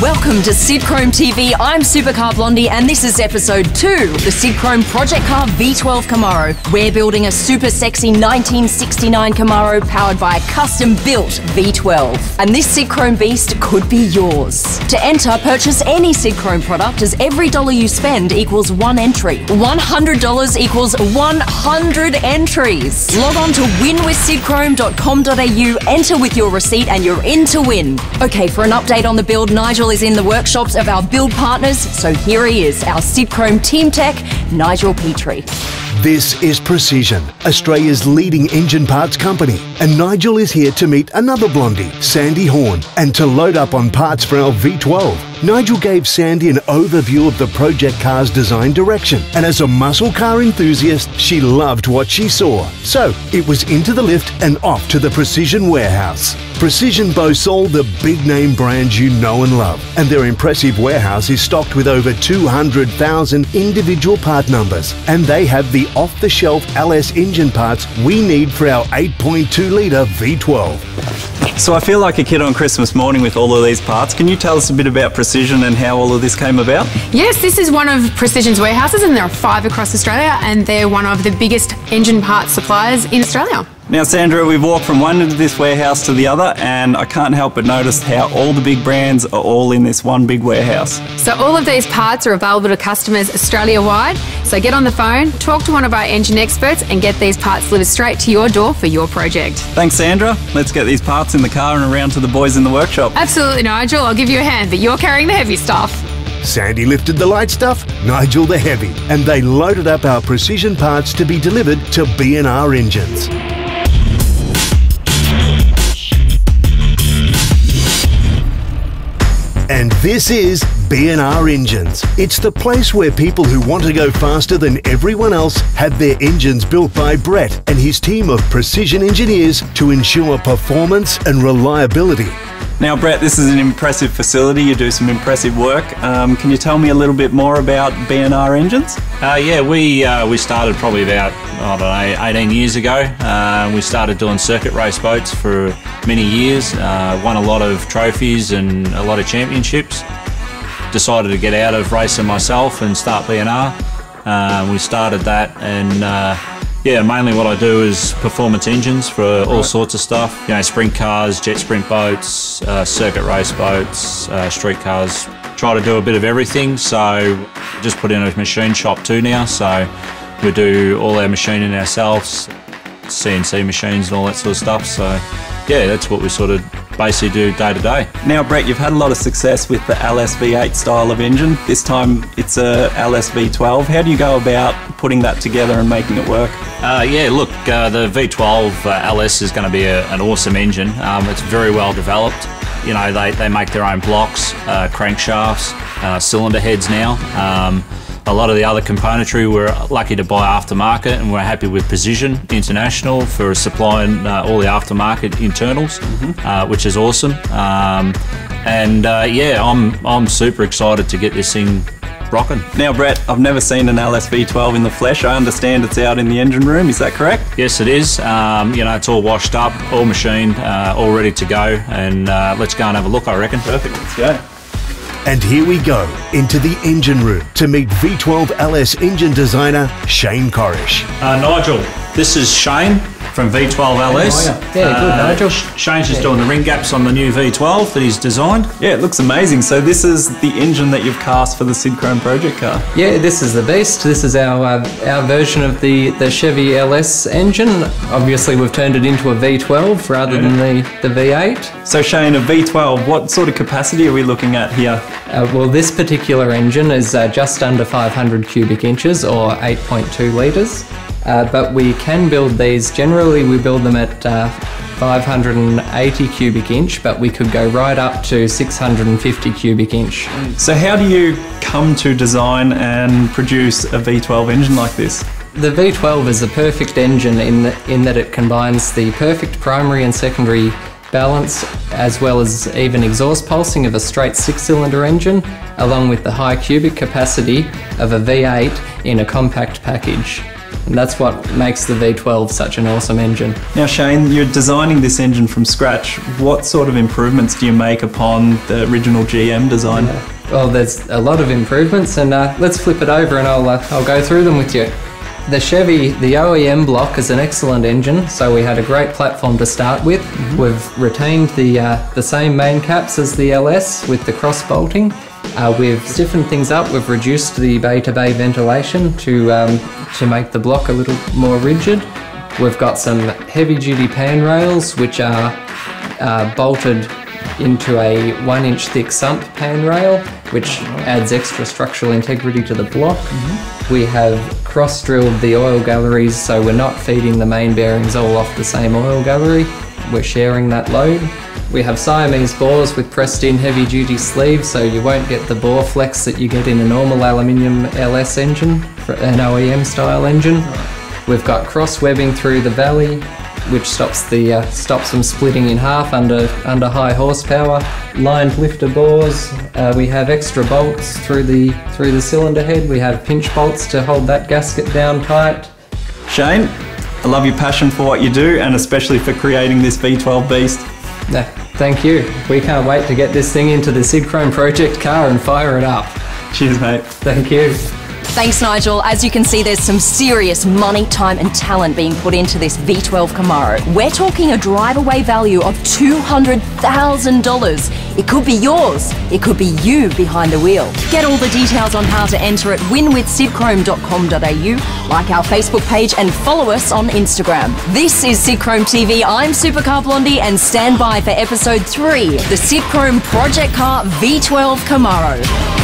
Welcome to Sidchrome TV. I'm Supercar Blondie, and this is episode two the Sidchrome Project Car V12 Camaro. We're building a super sexy 1969 Camaro powered by a custom built V12. And this Sidchrome beast could be yours. To enter, purchase any Sidchrome product as every dollar you spend equals one entry. $100 equals 100 entries. Log on to winwithsidchrome.com.au, enter with your receipt, and you're in to win. Okay, for an update on the build, Nigel is in the workshops of our build partners, so here he is, our Sidchrome Team Tech, Nigel Petrie. This is Precision, Australia's leading engine parts company. And Nigel is here to meet another blondie, Sandy Horn, and to load up on parts for our V12. Nigel gave Sandy an overview of the project car's design direction, and as a muscle car enthusiast, she loved what she saw. So it was into the lift and off to the Precision warehouse. Precision boasts all the big name brands you know and love, and their impressive warehouse is stocked with over 200,000 individual part numbers, and they have the off the shelf LS engine parts we need for our 8.2 litre V12. So I feel like a kid on Christmas morning with all of these parts. Can you tell us a bit about Precision and how all of this came about? Yes, this is one of Precision's warehouses, and there are five across Australia, and they're one of the biggest engine parts suppliers in Australia. Now, Sandra, we've walked from one end of this warehouse to the other, and I can't help but notice how all the big brands are all in this one big warehouse. So, all of these parts are available to customers Australia wide. So, get on the phone, talk to one of our engine experts, and get these parts delivered straight to your door for your project. Thanks, Sandra. Let's get these parts in the car and around to the boys in the workshop. Absolutely, Nigel. I'll give you a hand, but you're carrying the heavy stuff. Sandy lifted the light stuff, Nigel the heavy, and they loaded up our precision parts to be delivered to B&R engines. And this is B&R Engines. It's the place where people who want to go faster than everyone else have their engines built by Brett and his team of precision engineers to ensure performance and reliability. Now, Brett, this is an impressive facility. You do some impressive work. Um, can you tell me a little bit more about B&R Engines? Uh, yeah, we uh, we started probably about I don't know 18 years ago. Uh, we started doing circuit race boats for many years. Uh, won a lot of trophies and a lot of championships. Decided to get out of racing myself and start B&R. Uh, we started that and uh, yeah, mainly what I do is performance engines for all right. sorts of stuff. You know, sprint cars, jet sprint boats, uh, circuit race boats, uh, street cars. Try to do a bit of everything. So just put in a machine shop too now. So we do all our machining ourselves, CNC machines and all that sort of stuff. So yeah, that's what we sort of basically do day to day. Now, Brett, you've had a lot of success with the LSV8 style of engine. This time it's a LSV12. How do you go about putting that together and making it work? Uh, yeah, look, uh, the V12 uh, LS is going to be a, an awesome engine. Um, it's very well developed. You know, they, they make their own blocks, uh, crankshafts, uh, cylinder heads now. Um, a lot of the other componentry we're lucky to buy aftermarket and we're happy with Precision International for supplying uh, all the aftermarket internals, mm-hmm. uh, which is awesome. Um, and uh, yeah, I'm, I'm super excited to get this thing rocking. Now, Brett, I've never seen an LSV12 in the flesh. I understand it's out in the engine room. Is that correct? Yes, it is. Um, you know, it's all washed up, all machined, uh, all ready to go. And uh, let's go and have a look, I reckon. Perfect. Let's go. And here we go into the engine room to meet V12 LS engine designer Shane Corish. Uh, Nigel, this is Shane from V12 LS. Yeah, good, uh, Nigel. Shane's just yeah. doing the ring gaps on the new V12 that he's designed. Yeah, it looks amazing. So this is the engine that you've cast for the Sidchrome project car. Yeah, this is the beast. This is our uh, our version of the, the Chevy LS engine. Obviously, we've turned it into a V12 rather yeah. than the, the V8. So Shane, a V12, what sort of capacity are we looking at here? Uh, well, this particular engine is uh, just under 500 cubic inches or 8.2 litres. Uh, but we can build these, generally we build them at uh, 580 cubic inch, but we could go right up to 650 cubic inch. So how do you come to design and produce a V12 engine like this? The V12 is a perfect engine in, the, in that it combines the perfect primary and secondary balance as well as even exhaust pulsing of a straight six cylinder engine along with the high cubic capacity of a V8 in a compact package. And that's what makes the V12 such an awesome engine. Now, Shane, you're designing this engine from scratch. What sort of improvements do you make upon the original GM design? Well, there's a lot of improvements, and uh, let's flip it over and I'll, uh, I'll go through them with you. The Chevy, the OEM block is an excellent engine, so we had a great platform to start with. We've retained the, uh, the same main caps as the LS with the cross bolting. Uh, we've stiffened things up, we've reduced the bay to bay ventilation to, um, to make the block a little more rigid. We've got some heavy duty pan rails which are uh, bolted into a one inch thick sump pan rail, which adds extra structural integrity to the block. We have cross drilled the oil galleries so we're not feeding the main bearings all off the same oil gallery, we're sharing that load. We have Siamese bores with pressed in heavy duty sleeves so you won't get the bore flex that you get in a normal aluminium LS engine, an OEM style engine. We've got cross webbing through the valley, which stops the uh, stops them splitting in half under under high horsepower. Lined lifter bores. Uh, we have extra bolts through the through the cylinder head. We have pinch bolts to hold that gasket down tight. Shane, I love your passion for what you do and especially for creating this V12 beast. Yeah, thank you. We can't wait to get this thing into the Sidchrome project car and fire it up. Cheers, mate. Thank you. Thanks, Nigel. As you can see, there's some serious money, time, and talent being put into this V12 Camaro. We're talking a drive away value of $200,000. It could be yours, it could be you behind the wheel. Get all the details on how to enter at winwithsidchrome.com.au, like our Facebook page, and follow us on Instagram. This is Sidchrome TV. I'm Supercar Blondie, and stand by for episode three the Sidchrome Project Car V12 Camaro.